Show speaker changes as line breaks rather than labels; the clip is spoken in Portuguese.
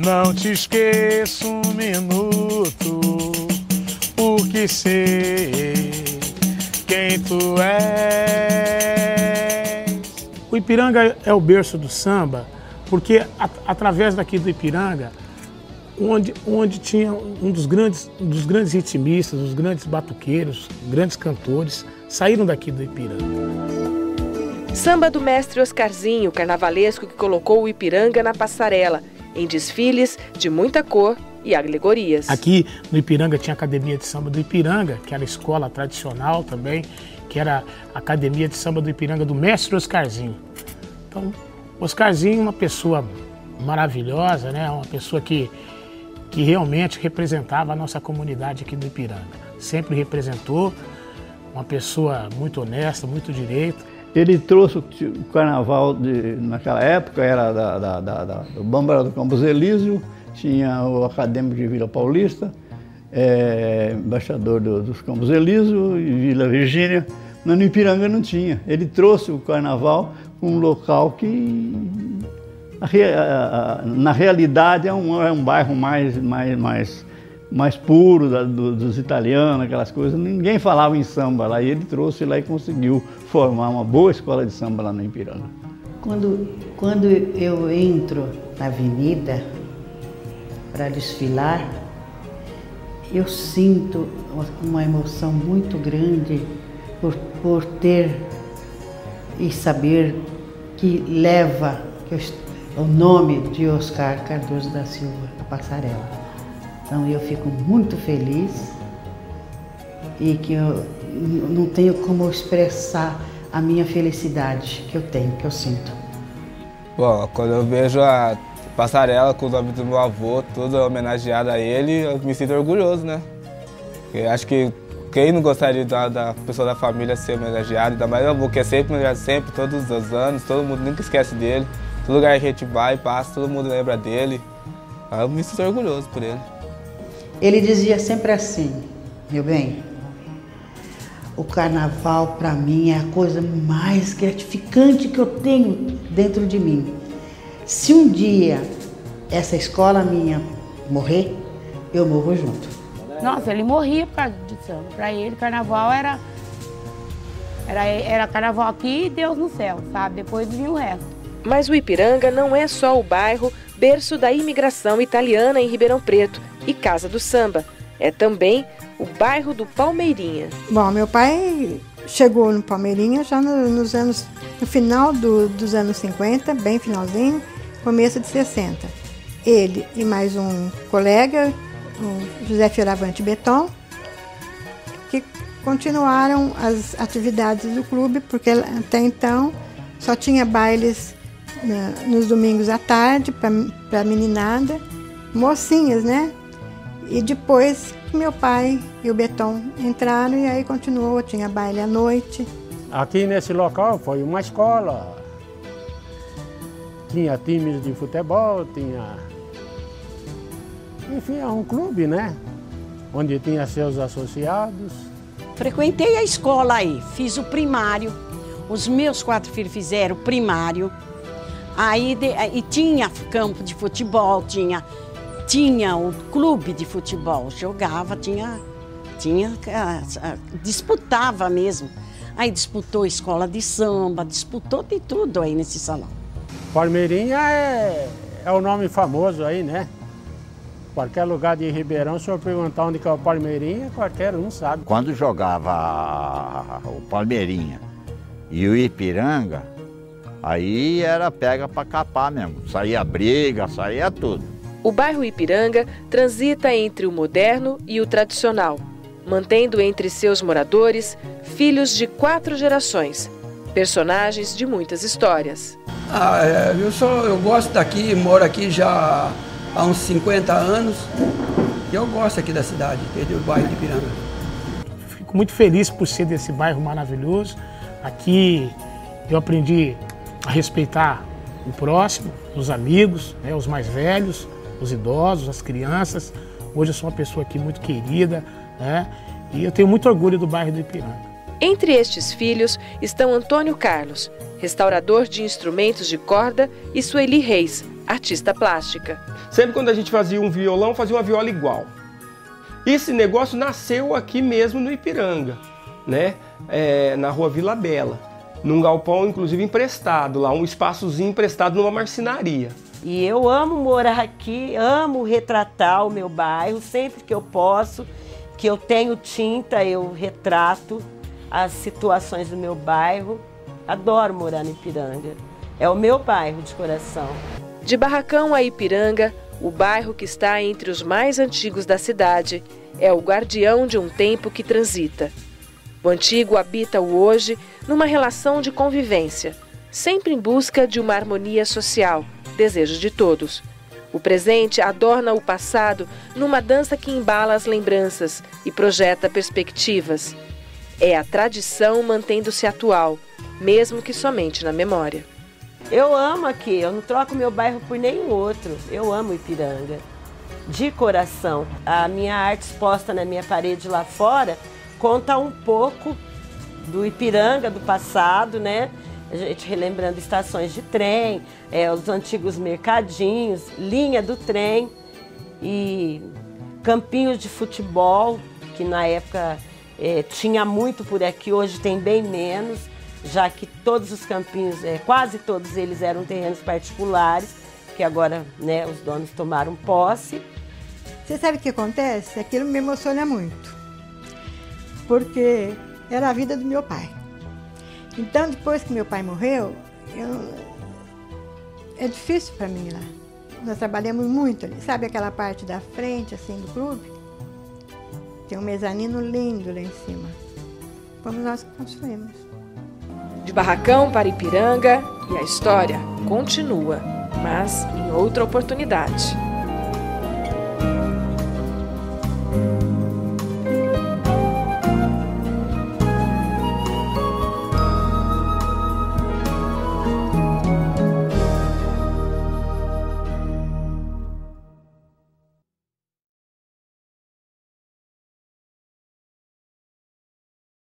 Não te esqueço um minuto, porque sei quem tu és. O Ipiranga é o berço do samba, porque at através daqui do Ipiranga, onde, onde tinha um dos grandes, um dos grandes ritmistas, os grandes batuqueiros, grandes cantores, saíram daqui do Ipiranga.
Samba do mestre Oscarzinho, carnavalesco que colocou o Ipiranga na passarela em desfiles de muita cor e alegorias.
Aqui no Ipiranga tinha a Academia de Samba do Ipiranga, que era escola tradicional também, que era a Academia de Samba do Ipiranga do mestre Oscarzinho. Então, Oscarzinho uma pessoa maravilhosa, né? uma pessoa que, que realmente representava a nossa comunidade aqui do Ipiranga. Sempre representou, uma pessoa muito honesta, muito direito.
Ele trouxe o carnaval de, naquela época, era da, da, da, da do Bambara do Campos Elísio, tinha o Acadêmico de Vila Paulista, é, embaixador do, dos Campos Elísio e Vila Virgínia, mas no Ipiranga não tinha. Ele trouxe o carnaval para um local que, na realidade, é um, é um bairro mais, mais, mais mais puro da, do, dos italianos, aquelas coisas. Ninguém falava em samba lá e ele trouxe lá e conseguiu formar uma boa escola de samba lá no Ipiranga.
Quando, quando eu entro na avenida para desfilar, eu sinto uma emoção muito grande por, por ter e saber que leva o nome de Oscar Cardoso da Silva, a passarela. Então eu fico muito feliz e que eu não tenho como expressar a minha felicidade que eu tenho, que eu sinto.
Bom, quando eu vejo a passarela com o nome do meu avô, tudo homenageado a ele, eu me sinto orgulhoso, né? Eu acho que quem não gostaria da, da pessoa da família ser homenageada, ainda mais o avô, que é sempre, sempre, todos os anos, todo mundo nunca esquece dele. Todo lugar que a gente vai, passa, todo mundo lembra dele. Eu me sinto orgulhoso por ele.
Ele dizia sempre assim, meu bem, o carnaval para mim é a coisa mais gratificante que eu tenho dentro de mim. Se um dia essa escola minha morrer, eu morro junto.
Nossa, ele morria por causa de samba. Para ele, carnaval era, era, era carnaval aqui e Deus no céu, sabe? Depois vinha o resto.
Mas o Ipiranga não é só o bairro berço da imigração italiana em Ribeirão Preto e Casa do Samba. É também o bairro do Palmeirinha.
Bom, meu pai chegou no Palmeirinha já no, nos anos, no final do, dos anos 50, bem finalzinho, começo de 60. Ele e mais um colega, o José Fioravante Beton, que continuaram as atividades do clube, porque até então só tinha bailes nos domingos à tarde para meninada, mocinhas, né? E depois meu pai e o Beton entraram e aí continuou, tinha baile à noite.
Aqui nesse local foi uma escola, tinha times de futebol, tinha. Enfim, é um clube, né? Onde tinha seus associados.
Frequentei a escola aí, fiz o primário. Os meus quatro filhos fizeram o primário. Aí de, e tinha campo de futebol, tinha, tinha o clube de futebol, jogava, tinha, tinha disputava mesmo. Aí disputou escola de samba, disputou de tudo aí nesse salão.
Palmeirinha é, é o nome famoso aí, né? Qualquer lugar de Ribeirão, se eu perguntar onde que é o Palmeirinha, qualquer um sabe.
Quando jogava o Palmeirinha e o Ipiranga, Aí era pega para capar mesmo, saía briga, saía tudo.
O bairro Ipiranga transita entre o moderno e o tradicional, mantendo entre seus moradores filhos de quatro gerações, personagens de muitas histórias.
Ah, é, eu, sou, eu gosto daqui, moro aqui já há uns 50 anos e eu gosto aqui da cidade, do bairro de Ipiranga.
Fico muito feliz por ser desse bairro maravilhoso. Aqui eu aprendi a respeitar o próximo, os amigos, né, os mais velhos, os idosos, as crianças. Hoje eu sou uma pessoa aqui muito querida né, e eu tenho muito orgulho do bairro do Ipiranga.
Entre estes filhos estão Antônio Carlos, restaurador de instrumentos de corda, e Sueli Reis, artista plástica.
Sempre quando a gente fazia um violão, fazia uma viola igual. Esse negócio nasceu aqui mesmo no Ipiranga, né? É, na rua Vila Bela, num galpão inclusive emprestado, lá um espaçozinho emprestado numa marcenaria.
E eu amo morar aqui, amo retratar o meu bairro sempre que eu posso, que eu tenho tinta, eu retrato as situações do meu bairro. Adoro morar no Ipiranga. É o meu bairro de coração.
De Barracão a Ipiranga, o bairro que está entre os mais antigos da cidade é o guardião de um tempo que transita. O antigo habita o hoje numa relação de convivência, sempre em busca de uma harmonia social desejo de todos. O presente adorna o passado numa dança que embala as lembranças e projeta perspectivas. É a tradição mantendo-se atual, mesmo que somente na memória.
Eu amo aqui, eu não troco meu bairro por nenhum outro. Eu amo Ipiranga. De coração. A minha arte exposta na minha parede lá fora conta um pouco do Ipiranga do passado, né? A gente relembrando estações de trem, é, os antigos mercadinhos, linha do trem e campinhos de futebol, que na época é, tinha muito por aqui, hoje tem bem menos, já que todos os campinhos, é, quase todos eles eram terrenos particulares, que agora né, os donos tomaram posse.
Você sabe o que acontece? Aquilo me emociona muito, porque era a vida do meu pai. Então, depois que meu pai morreu, eu... é difícil para mim lá. Nós trabalhamos muito ali. Sabe aquela parte da frente, assim, do clube? Tem um mezanino lindo lá em cima. Fomos nós que construímos.
De Barracão para Ipiranga e a história continua, mas em outra oportunidade.